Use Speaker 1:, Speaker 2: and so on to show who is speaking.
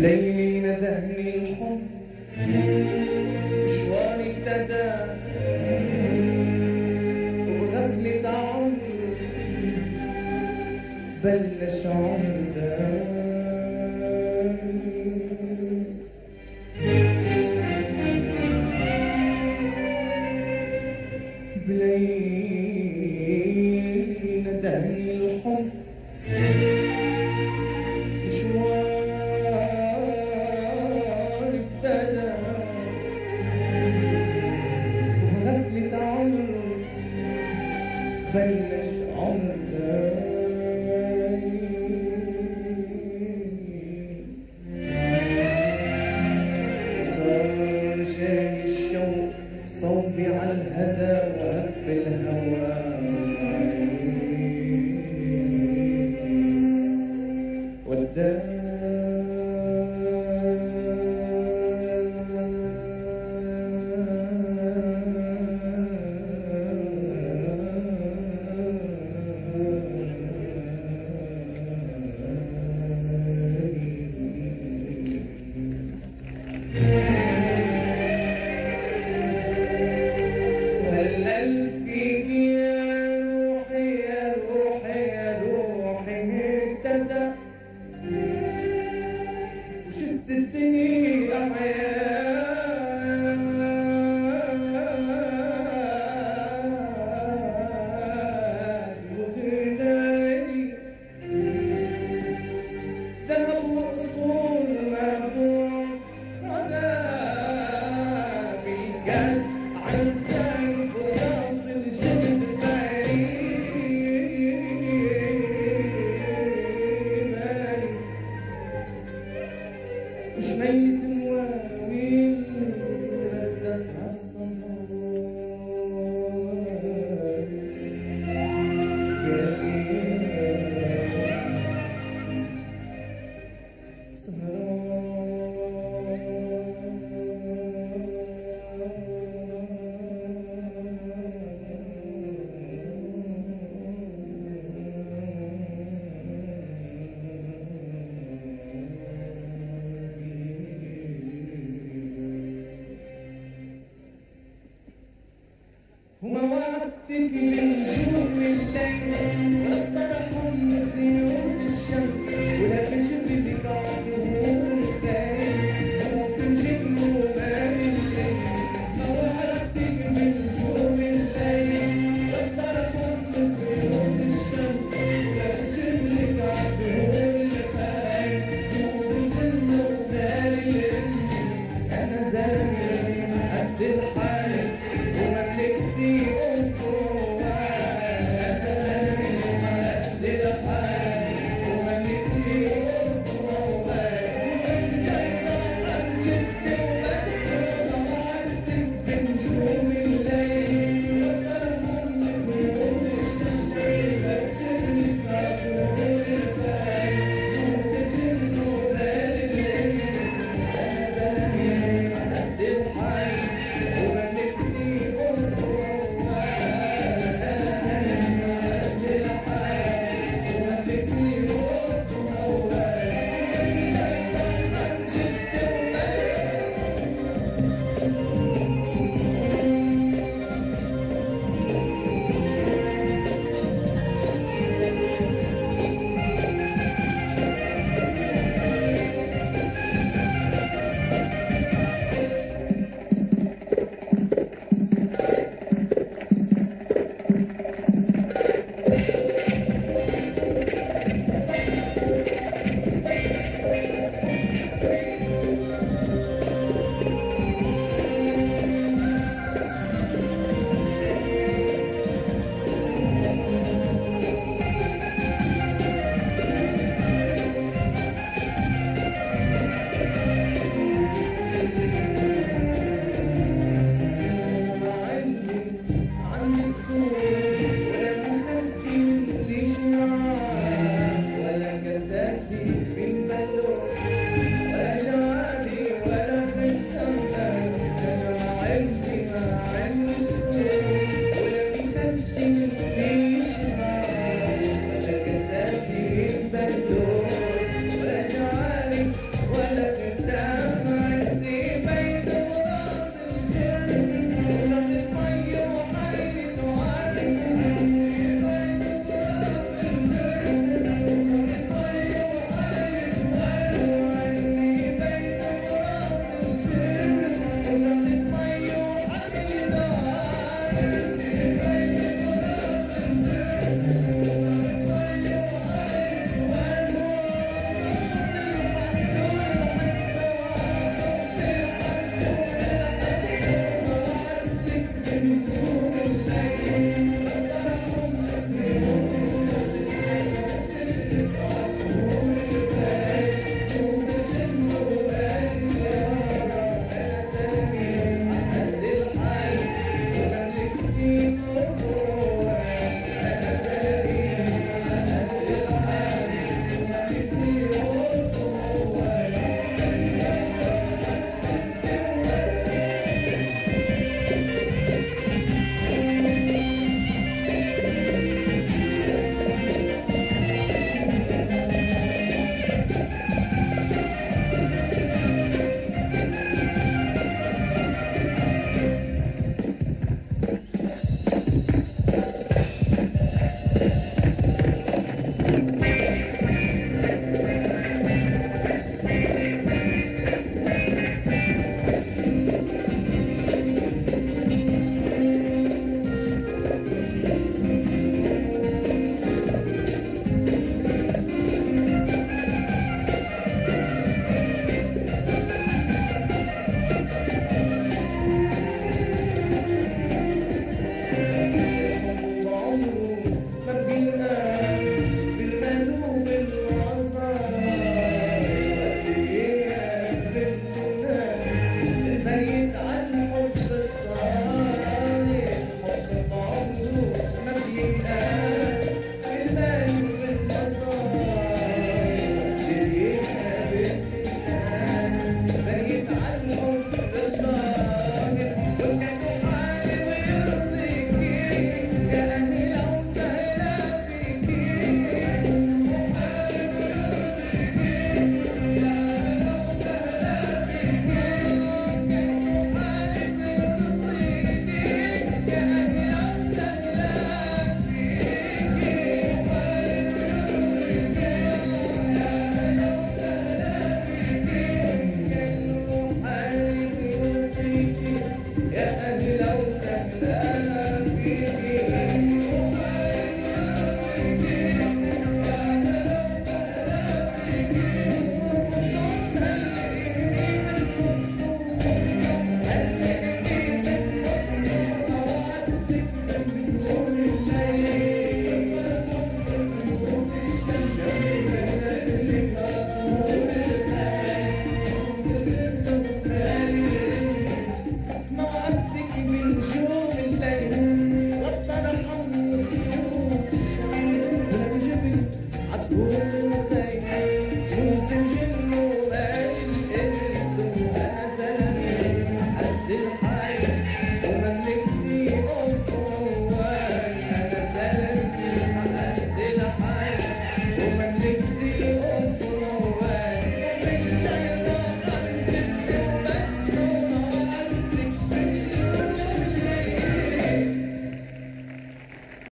Speaker 1: Blame belle sonde in the fire.